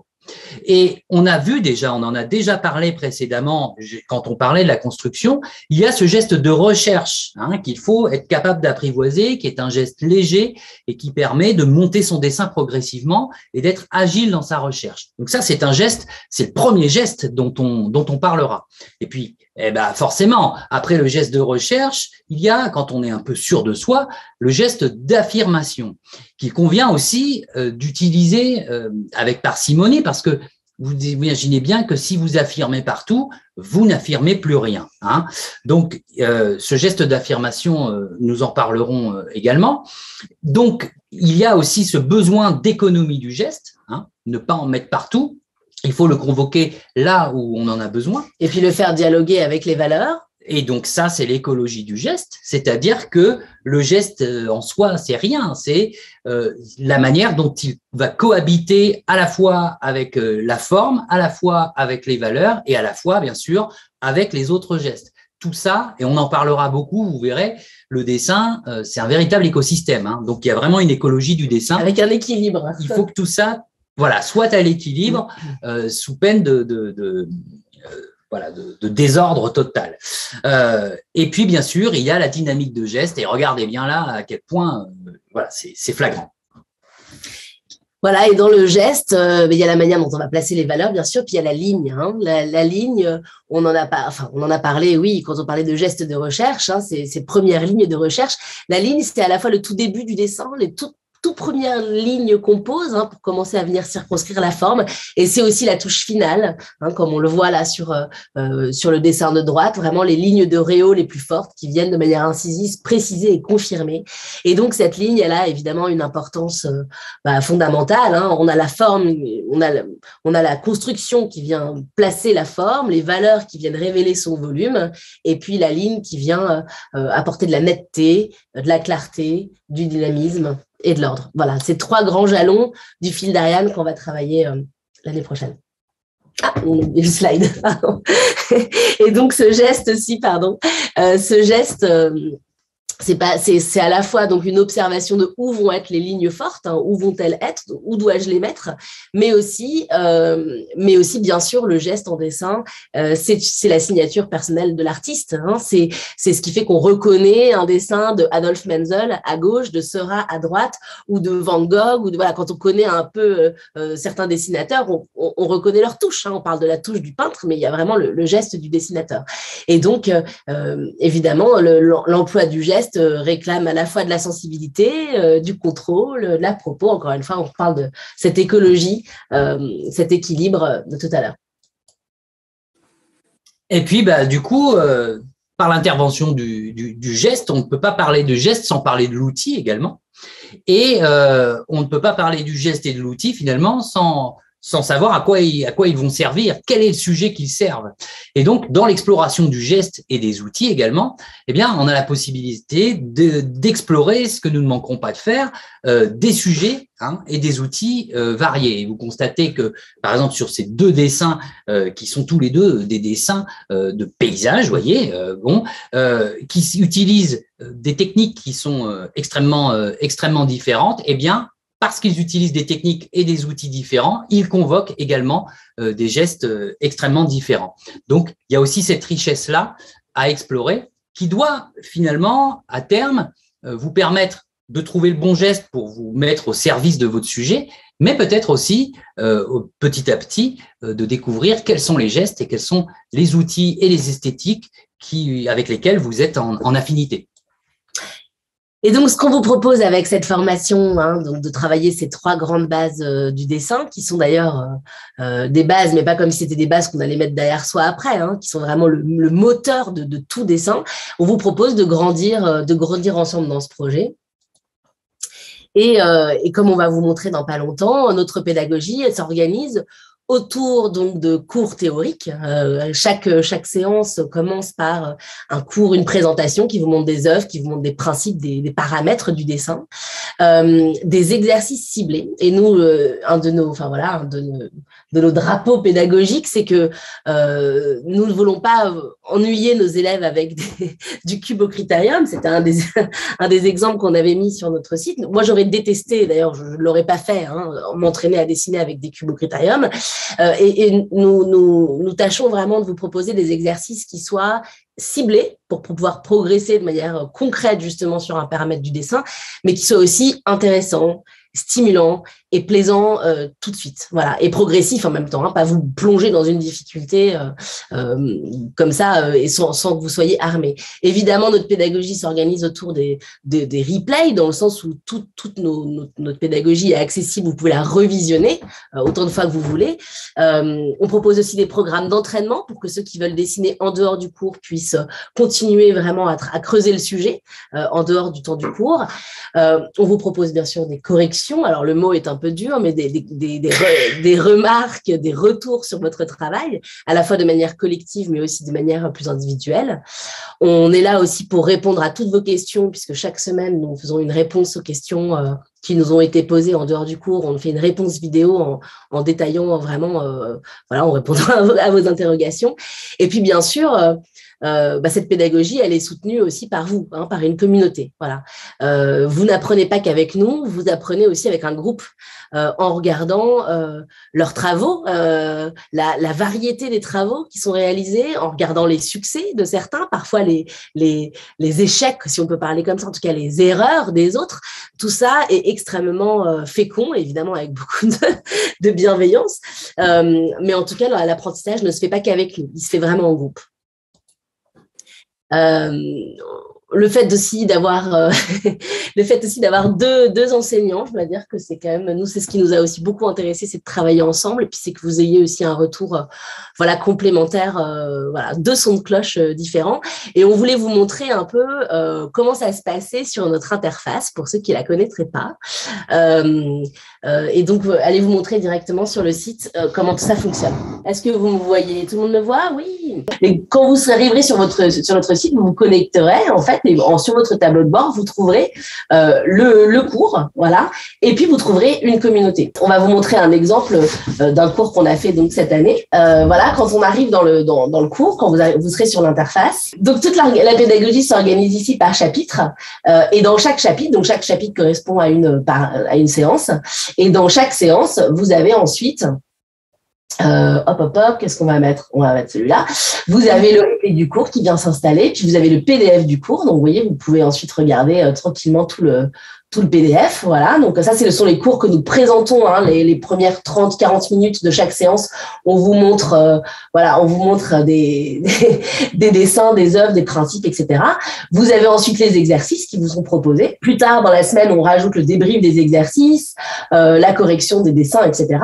Et on a vu déjà, on en a déjà parlé précédemment quand on parlait de la construction, il y a ce geste de recherche hein, qu'il faut être capable d'apprivoiser, qui est un geste léger et qui permet de monter son dessin progressivement et d'être agile dans sa recherche. Donc ça, c'est un geste, c'est le premier geste dont on, dont on parlera. Et puis, eh ben forcément, après le geste de recherche, il y a, quand on est un peu sûr de soi, le geste d'affirmation, qu'il convient aussi euh, d'utiliser euh, avec parcimonie, parce que vous imaginez bien que si vous affirmez partout, vous n'affirmez plus rien. Hein. Donc, euh, ce geste d'affirmation, nous en parlerons également. Donc, il y a aussi ce besoin d'économie du geste, hein, ne pas en mettre partout, il faut le convoquer là où on en a besoin. Et puis le faire dialoguer avec les valeurs. Et donc ça, c'est l'écologie du geste, c'est-à-dire que le geste euh, en soi, c'est rien, c'est euh, la manière dont il va cohabiter à la fois avec euh, la forme, à la fois avec les valeurs et à la fois, bien sûr, avec les autres gestes. Tout ça, et on en parlera beaucoup, vous verrez, le dessin, c'est un véritable écosystème. Hein. donc il y a vraiment une écologie du dessin. Avec un équilibre. Il faut que tout ça voilà, soit à l'équilibre, euh, sous peine de, euh, voilà, de, désordre total. Euh, et puis, bien sûr, il y a la dynamique de geste. Et regardez bien là à quel point, voilà, c'est flagrant. Voilà, et dans le geste, euh, il y a la manière dont on va placer les valeurs, bien sûr, puis il y a la ligne. Hein. La, ligne, on en a pas, enfin, on en a parlé, oui, quand on parlait de gestes de recherche, hein, ces, ces, premières lignes de recherche. La ligne, c'était à la fois le tout début du dessin, les toutes première ligne qu'on pose hein, pour commencer à venir circonscrire la forme. Et c'est aussi la touche finale, hein, comme on le voit là sur, euh, euh, sur le dessin de droite, vraiment les lignes de réo les plus fortes qui viennent de manière incisive, préciser et confirmer. Et donc cette ligne, elle a évidemment une importance euh, bah, fondamentale. Hein. On a la forme, on a, on a la construction qui vient placer la forme, les valeurs qui viennent révéler son volume, et puis la ligne qui vient apporter de la netteté, de la clarté, du dynamisme et de l'ordre. Voilà, c'est trois grands jalons du fil d'Ariane qu'on va travailler euh, l'année prochaine. Ah, le slide. Et donc ce geste aussi, pardon, euh, ce geste, euh, c'est pas c'est à la fois donc une observation de où vont être les lignes fortes hein, où vont-elles être où dois-je les mettre mais aussi euh, mais aussi bien sûr le geste en dessin euh, c'est la signature personnelle de l'artiste hein, c'est c'est ce qui fait qu'on reconnaît un dessin de Adolf Menzel à gauche de Seurat à droite ou de Van Gogh ou de voilà quand on connaît un peu euh, certains dessinateurs on, on, on, reconnaît leur touche hein, on parle de la touche du peintre mais il y a vraiment le, geste du dessinateur. Et donc évidemment l'emploi du geste euh, réclame à la fois de la sensibilité, euh, du contrôle, de la propos. Encore une fois, on parle de cette écologie, euh, cet équilibre de tout à l'heure. Et puis, bah, du coup, par l'intervention du, geste, on ne peut pas parler de geste sans parler de l'outil également. Et on ne peut pas parler du geste et de l'outil finalement sans sans savoir à quoi, ils, à quoi ils vont servir, quel est le sujet qu'ils servent. Et donc, dans l'exploration du geste et des outils également, eh bien, on a la possibilité d'explorer ce que nous ne manquerons pas de faire, euh, des sujets hein, et des outils euh, variés. Et vous constatez que, par exemple, sur ces deux dessins, euh, qui sont tous les deux des dessins euh, de paysages, voyez, euh, bon, euh, qui utilisent des techniques qui sont extrêmement, extrêmement différentes, eh bien, parce qu'ils utilisent des techniques et des outils différents, ils convoquent également euh, des gestes euh, extrêmement différents. Donc, il y a aussi cette richesse-là à explorer qui doit finalement, à terme, euh, vous permettre de trouver le bon geste pour vous mettre au service de votre sujet, mais peut-être aussi, petit à petit, de découvrir quels sont les gestes et quels sont les outils et les esthétiques qui, avec lesquels vous êtes en affinité. Et donc, ce qu'on vous propose avec cette formation, hein, donc de travailler ces trois grandes bases euh, du dessin, qui sont d'ailleurs euh, euh, des bases, mais pas comme si c'était des bases qu'on allait mettre derrière soi après, hein, qui sont vraiment le, moteur de, tout dessin. On vous propose de grandir, de grandir ensemble dans ce projet. Et, et, comme on va vous montrer dans pas longtemps, notre pédagogie, elle s'organise autour donc de cours théoriques. Euh, chaque, chaque séance commence par un cours, une présentation qui vous montre des œuvres, qui vous montre des principes, des, des paramètres du dessin, euh, des exercices ciblés. Et nous, euh, un de nos, enfin voilà, un de nos, de nos drapeaux pédagogiques, c'est que euh, nous ne voulons pas ennuyer nos élèves avec des, du critérium. C'était un des, un des exemples qu'on avait mis sur notre site. Moi, j'aurais détesté, d'ailleurs, je ne l'aurais pas fait, hein, m'entraîner à dessiner avec des critérium. Euh, et, et nous, nous, nous tâchons vraiment de vous proposer des exercices qui soient ciblés pour pouvoir progresser de manière concrète justement sur un paramètre du dessin, mais qui soient aussi intéressants, stimulants et plaisant euh, tout de suite, voilà, et progressif en même temps, hein, pas vous plonger dans une difficulté euh, euh, comme ça et sans, sans, que vous soyez armé. Évidemment, notre pédagogie s'organise autour des, des, replays, dans le sens où tout, toute nos, notre, pédagogie est accessible, vous pouvez la revisionner autant de fois que vous voulez. on propose aussi des programmes d'entraînement pour que ceux qui veulent dessiner en dehors du cours puissent continuer vraiment à, à creuser le sujet en dehors du temps du cours. on vous propose bien sûr des corrections. Alors le mot est un peu dur, mais des, des, des, remarques, des retours sur votre travail, à la fois de manière collective, mais aussi de manière plus individuelle. On est là aussi pour répondre à toutes vos questions, puisque chaque semaine, nous faisons une réponse aux questions euh, qui nous ont été posées en dehors du cours. On fait une réponse vidéo en, détaillant vraiment, euh, voilà, en répondant à vos, interrogations. Et puis, bien sûr, euh, euh, bah, cette pédagogie, elle est soutenue aussi par vous, hein, par une communauté. Voilà. Euh, vous n'apprenez pas qu'avec nous, vous apprenez aussi avec un groupe euh, en regardant euh, leurs travaux, euh, la, la, variété des travaux qui sont réalisés, en regardant les succès de certains, parfois les, les, les échecs, si on peut parler comme ça, en tout cas les erreurs des autres. Tout ça est extrêmement fécond, évidemment avec beaucoup de, bienveillance. mais en tout cas, l'apprentissage ne se fait pas qu'avec nous, il se fait vraiment en groupe. Euh, le fait aussi d'avoir euh, le fait aussi d'avoir deux, deux enseignants, je dois dire que c'est quand même nous c'est ce qui nous a aussi beaucoup intéressé, c'est de travailler ensemble. Et puis c'est que vous ayez aussi un retour euh, voilà complémentaire euh, voilà deux sons de cloche différents. Et on voulait vous montrer un peu comment ça se passait sur notre interface pour ceux qui la connaîtraient pas. Et donc allez vous montrer directement sur le site comment ça fonctionne. Est-ce que vous me voyez? Tout le monde me voit? Oui. Et quand vous arriverez sur votre sur notre site, vous vous connecterez en fait fait, et sur votre tableau de bord, vous trouverez le, le, cours, voilà, et puis vous trouverez une communauté. On va vous montrer un exemple d'un cours qu'on a fait donc cette année. voilà, quand on arrive dans le dans, dans le cours, quand vous, vous serez sur l'interface. Donc toute la, la pédagogie s'organise ici par chapitre, et dans chaque chapitre, donc chaque chapitre correspond à une par, à une séance, et dans chaque séance, vous avez ensuite euh, hop, hop, hop, qu'est-ce qu'on va mettre? On va mettre celui-là. Vous avez le replay du cours qui vient s'installer, puis vous avez le PDF du cours. Donc, vous voyez, vous pouvez ensuite regarder euh, tranquillement tout le, tout le PDF. Voilà. Donc, ça, ce sont les cours que nous présentons, hein, les, les, premières 30, 40 minutes de chaque séance. On vous montre, euh, voilà, on vous montre des, des, dessins, des œuvres, des principes, etc. Vous avez ensuite les exercices qui vous sont proposés. Plus tard dans la semaine, on rajoute le débrief des exercices, euh, la correction des dessins, etc.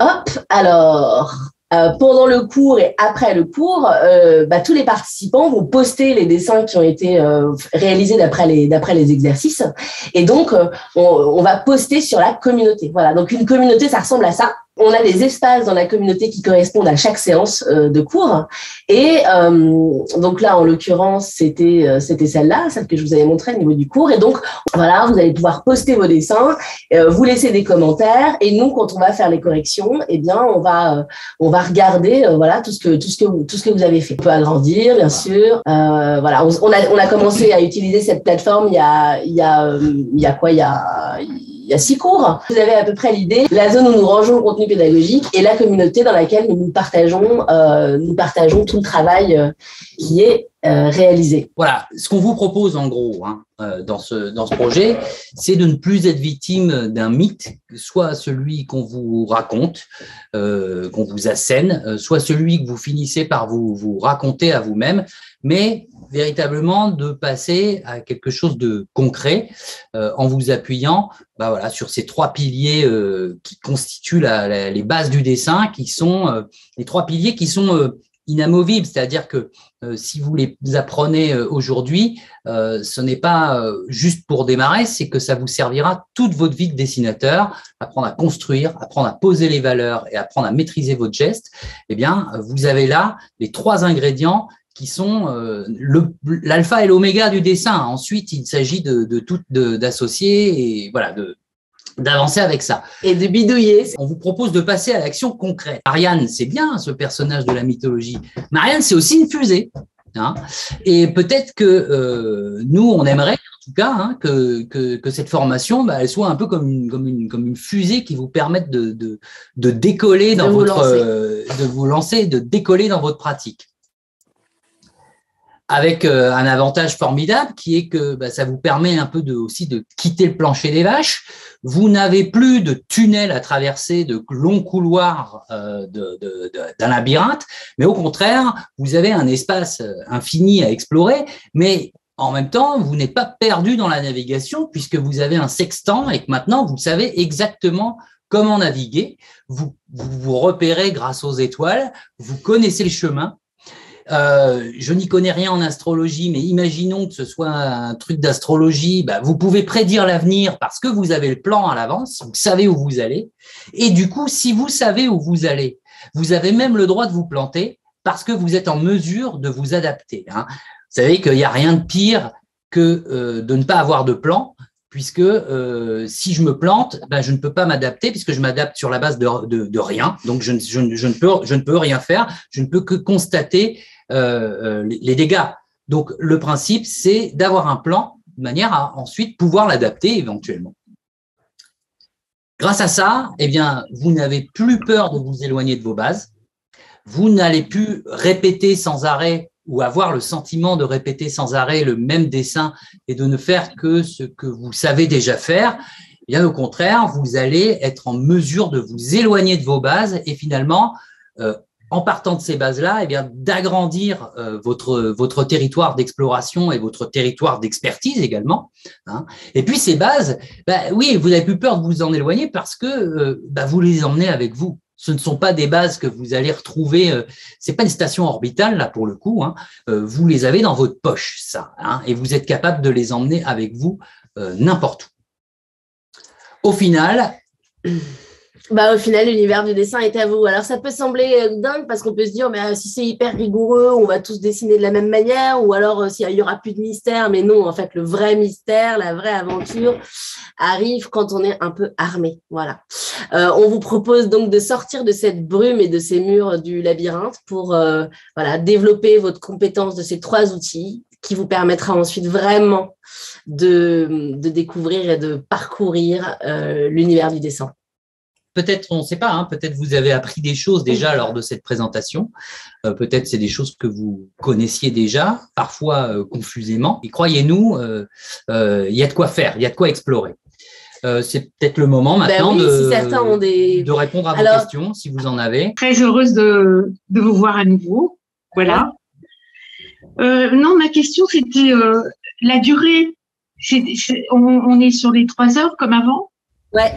Hop. Alors, euh, pendant le cours et après le cours, euh, bah, tous les participants vont poster les dessins qui ont été euh, réalisés d'après les d'après les exercices. Et donc, on, on, va poster sur la communauté. Voilà. Donc, une communauté, ça ressemble à ça on a des espaces dans la communauté qui correspondent à chaque séance euh, de cours. Et euh, donc là, en l'occurrence, c'était euh, c'était celle-là, celle que je vous avais montrée au niveau du cours. Et donc voilà, vous allez pouvoir poster vos dessins, vous laisser des commentaires. Et nous, quand on va faire les corrections, eh bien, on va on va regarder voilà tout ce que tout ce que vous, tout ce que vous avez fait. On peut agrandir, bien sûr. voilà, on, on, a on a commencé à utiliser cette plateforme il y a il y a il y a quoi? Il y a y a six cours. Vous avez à peu près l'idée, la zone où nous rangeons le contenu pédagogique et la communauté dans laquelle nous partageons, euh, nous partageons tout le travail euh, qui est euh, réalisé. Voilà, ce qu'on vous propose en gros hein, dans, ce, dans ce projet, c'est de ne plus être victime d'un mythe, soit celui qu'on vous raconte, qu'on vous assène, soit celui que vous finissez par vous, vous raconter à vous-même, mais véritablement de passer à quelque chose de concret euh, en vous appuyant bah voilà, sur ces trois piliers euh, qui constituent la, les bases du dessin, qui sont euh, les trois piliers qui sont inamovibles. C'est-à-dire que si vous les apprenez aujourd'hui, ce n'est pas juste pour démarrer, c'est que ça vous servira toute votre vie de dessinateur, apprendre à construire, apprendre à poser les valeurs et apprendre à maîtriser votre geste. Eh bien, vous avez là les trois ingrédients qui sont euh, l'alpha et l'oméga du dessin. Ensuite, il s'agit de, de tout d'associer et voilà de d'avancer avec ça. Et de bidouiller. On vous propose de passer à l'action concrète. Marianne, c'est bien ce personnage de la mythologie. Marianne, c'est aussi une fusée. Hein et peut-être que euh, nous, on aimerait en tout cas hein, que, que, que, cette formation, bah, elle soit un peu comme une, comme une, comme une fusée qui vous permette de, de, de décoller dans votre, euh, de vous lancer, de décoller dans votre pratique avec euh, un avantage formidable qui est que bah, ça vous permet un peu aussi de quitter le plancher des vaches. Vous n'avez plus de tunnels à traverser, de longs couloirs euh, d'un labyrinthe, mais au contraire, vous avez un espace euh, infini à explorer, mais en même temps, vous n'êtes pas perdu dans la navigation puisque vous avez un sextant et que maintenant, vous savez exactement comment naviguer. Vous vous repérez grâce aux étoiles, vous connaissez le chemin euh, je n'y connais rien en astrologie, mais imaginons que ce soit un truc d'astrologie. Bah, vous pouvez prédire l'avenir parce que vous avez le plan à l'avance, vous savez où vous allez. Et du coup, si vous savez où vous allez, vous avez même le droit de vous planter parce que vous êtes en mesure de vous adapter. Hein. Vous savez qu'il n'y a rien de pire que euh, de ne pas avoir de plan puisque euh, si je me plante, ben, je ne peux pas m'adapter puisque je m'adapte sur la base de, rien. Donc, je ne peux rien faire. Je ne peux que constater euh, euh les, dégâts. Donc, le principe, c'est d'avoir un plan de manière à ensuite pouvoir l'adapter éventuellement. Grâce à ça, eh bien, vous n'avez plus peur de vous éloigner de vos bases. Vous n'allez plus répéter sans arrêt ou avoir le sentiment de répéter sans arrêt le même dessin et de ne faire que ce que vous savez déjà faire, bien au contraire, vous allez être en mesure de vous éloigner de vos bases et finalement, euh, en partant de ces bases-là, eh bien d'agrandir euh, votre territoire d'exploration et votre territoire d'expertise également. Hein. Et puis ces bases, bah, oui, vous n'avez plus peur de vous en éloigner parce que euh, bah, vous les emmenez avec vous ce ne sont pas des bases que vous allez retrouver. Euh, c'est pas une station orbitale là pour le coup. Hein. Euh, vous les avez dans votre poche, ça, hein, et vous êtes capable de les emmener avec vous n'importe où. Au final, bah, au final, l'univers du dessin est à vous. Alors, ça peut sembler dingue parce qu'on peut se dire, mais euh, si c'est hyper rigoureux, on va tous dessiner de la même manière, ou alors euh, s'il y aura plus de mystère. Mais non, en fait, le vrai mystère, la vraie aventure arrive quand on est un peu armé. Voilà. Euh, on vous propose donc de sortir de cette brume et de ces murs du labyrinthe pour voilà, développer votre compétence de ces trois outils qui vous permettra ensuite vraiment de, de découvrir et de parcourir l'univers du dessin peut-être, on ne sait pas, hein, peut-être vous avez appris des choses déjà lors de cette présentation. Euh, peut-être c'est des choses que vous connaissiez déjà, parfois euh, confusément. Et croyez-nous, euh, il y a de quoi faire, il y a de quoi explorer. c'est peut-être le moment ben maintenant de, de, répondre à vos questions, si vous en avez. Très heureuse de, vous voir à nouveau. Voilà. non, ma question, c'était la durée. on, on, est sur les trois heures comme avant? Ouais.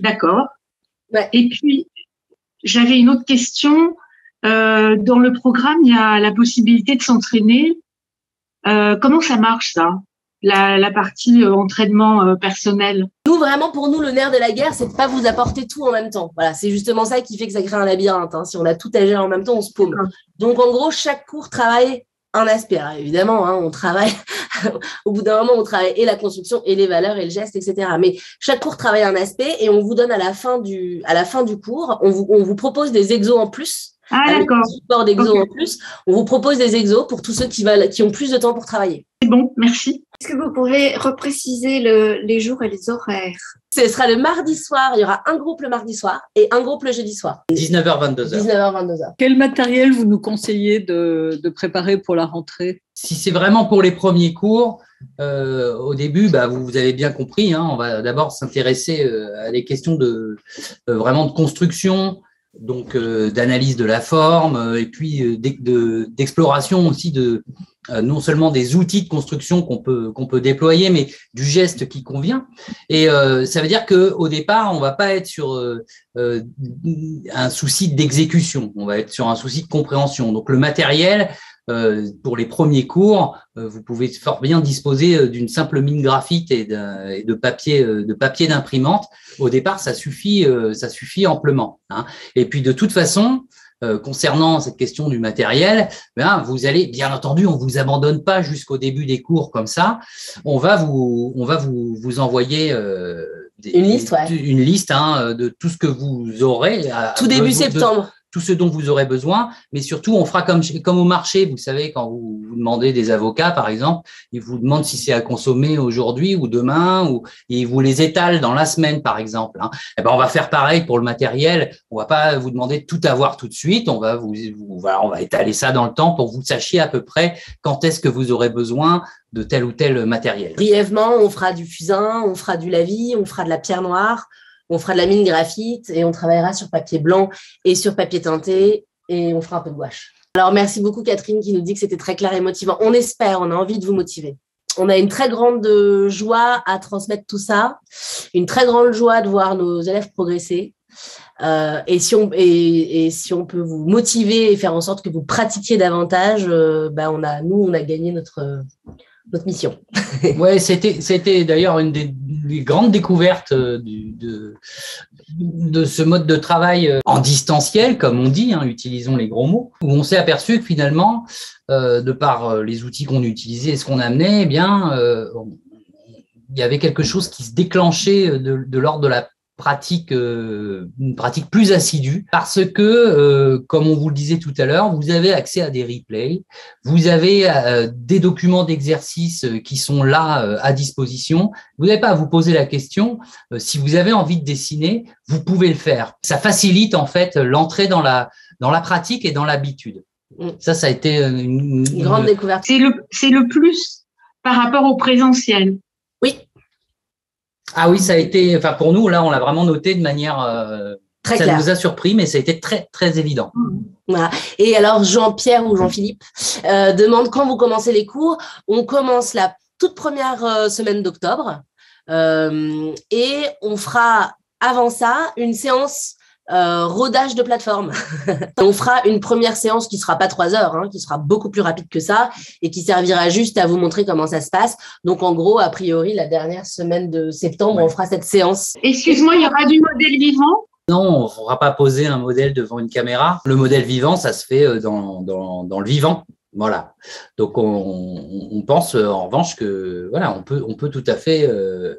D'accord. Et puis, j'avais une autre question. Euh, dans le programme, il y a la possibilité de s'entraîner. Euh, comment ça marche ça la, partie euh, entraînement personnel? Nous, vraiment, pour nous, le nerf de la guerre, c'est de pas vous apporter tout en même temps. Voilà, c'est justement ça qui fait que ça crée un labyrinthe. Hein. Si on a tout à gérer en même temps, on se paume. Donc, en gros, chaque cours travaille un aspect. évidemment, hein, on travaille, au bout d'un moment, on travaille et la construction et les valeurs et le geste, etc. Mais chaque cours travaille un aspect et on vous donne à la fin du, à la fin du cours, on vous, on vous propose des exos en plus. Ah, d'accord. Support d'exos en plus. On vous propose des exos pour tous ceux qui, veulent, qui ont plus de temps pour travailler. C'est bon, merci. Est-ce que vous pouvez repréciser le, les jours et les horaires? Ce sera le mardi soir. Il y aura un groupe le mardi soir et un groupe le jeudi soir. 19h, 22h. 19h, 22h. Quel matériel vous nous conseillez de, de préparer pour la rentrée? Si c'est vraiment pour les premiers cours, euh, au début, bah, vous, avez bien compris, hein, on va d'abord s'intéresser euh, à des questions de euh, vraiment de construction, donc d'analyse de la forme, et puis d'exploration aussi de non seulement des outils de construction qu'on peut qu'on peut déployer, mais du geste qui convient. Et ça veut dire que au départ, on va pas être sur un souci d'exécution, on va être sur un souci de compréhension. Donc le matériel, euh, pour les premiers cours, euh, vous pouvez fort bien disposer euh, d'une simple mine graphite et de, papier de papier d'imprimante. Au départ, ça suffit, ça suffit amplement. Hein. Et puis de toute façon, concernant cette question du matériel, ben, vous allez, bien entendu, on vous abandonne pas jusqu'au début des cours comme ça. On va vous, on va vous, vous envoyer une liste, ouais. une liste hein, de tout ce que vous aurez. tout début septembre tout ce dont vous aurez besoin, mais surtout on fera comme, au marché, vous savez, quand vous, demandez des avocats, par exemple, ils vous demandent si c'est à consommer aujourd'hui ou demain, ou ils vous les étalent dans la semaine, par exemple. Hein. Eh ben, on va faire pareil pour le matériel. On va pas vous demander de tout avoir tout de suite. On va vous, on va étaler ça dans le temps pour que vous sachiez à peu près quand est-ce que vous aurez besoin de tel ou tel matériel. Brièvement, on fera du fusain, on fera du lavis, on fera de la pierre noire, on fera de la mine graphite et on travaillera sur papier blanc et sur papier teinté et on fera un peu de gouache. Alors, merci beaucoup, Catherine, qui nous dit que c'était très clair et motivant. On espère, on a envie de vous motiver. On a une très grande joie à transmettre tout ça, une très grande joie de voir nos élèves progresser. Euh, et, si on, peut vous motiver et faire en sorte que vous pratiquiez davantage, euh, ben on a, nous, on a gagné notre, notre mission. ouais, c'était, c'était d'ailleurs une des, grandes découvertes euh, de, ce mode de travail euh, en distanciel, comme on dit, hein, utilisons les gros mots, où on s'est aperçu que finalement, euh, de par les outils qu'on utilisait et ce qu'on amenait, eh bien, il y avait quelque chose qui se déclenchait de, de l'ordre de la pratique, euh, une pratique plus assidue parce que, euh, comme on vous le disait tout à l'heure, vous avez accès à des replays, vous avez euh, des documents d'exercice qui sont là à disposition. Vous n'avez pas à vous poser la question. si vous avez envie de dessiner, vous pouvez le faire. Ça facilite en fait l'entrée dans la dans la pratique et dans l'habitude. Mm. Ça, ça a été une, une grande découverte. C'est le c'est le plus par rapport au présentiel. Ah oui, ça a été, enfin pour nous, là, on l'a vraiment noté de manière. Euh, très ça nous a surpris, mais ça a été très, très évident. Voilà. Et alors, Jean-Pierre ou Jean-Philippe euh, demande quand vous commencez les cours. On commence la toute première euh, semaine d'octobre et on fera avant ça une séance euh, rodage de plateforme. on fera une première séance qui sera pas trois heures, hein, qui sera beaucoup plus rapide que ça et qui servira juste à vous montrer comment ça se passe. Donc en gros, a priori, la dernière semaine de septembre, on fera cette séance. Excuse-moi, il y aura du modèle vivant? Non, on ne fera pas poser un modèle devant une caméra. Le modèle vivant, ça se fait dans, dans, dans le vivant. Voilà. Donc on, pense en revanche que voilà, on peut, on peut tout à fait euh,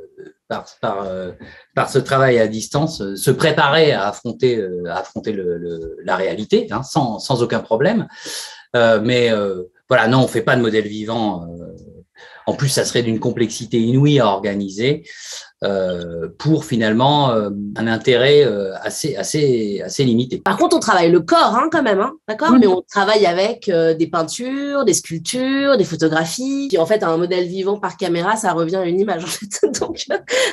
par, par, euh, par, ce travail à distance se préparer à affronter, euh, affronter le, la réalité hein, sans, sans, aucun problème. mais voilà, non, on fait pas de modèle vivant. En plus, ça serait d'une complexité inouïe à organiser. Euh, pour finalement euh, un intérêt euh, assez, assez, assez limité. Par contre, on travaille le corps hein, quand même, hein, d'accord Mais on travaille avec des peintures, des sculptures, des photographies. Puis en fait, un modèle vivant par caméra, ça revient à une image en fait. Donc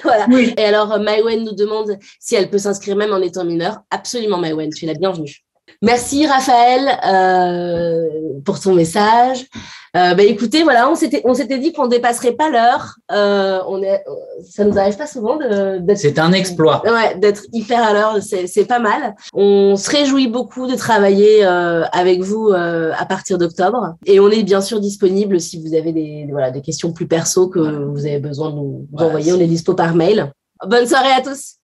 voilà. Et alors, Maïwen nous demande si elle peut s'inscrire même en étant mineure. Absolument, Maïwen, tu es la bienvenue. Merci Raphaël euh, pour ton message. Euh, bah, écoutez, voilà, on s'était on s'était dit qu'on dépasserait pas l'heure. Euh, on est, ça nous arrive pas souvent d'être. C'est un exploit. Ouais, d'être hyper à l'heure, c'est pas mal. On se réjouit beaucoup de travailler euh, avec vous euh, à partir d'octobre, et on est bien sûr disponible si vous avez des voilà des questions plus perso que vous avez besoin de nous, envoyer. On est dispo par mail. Bonne soirée à tous.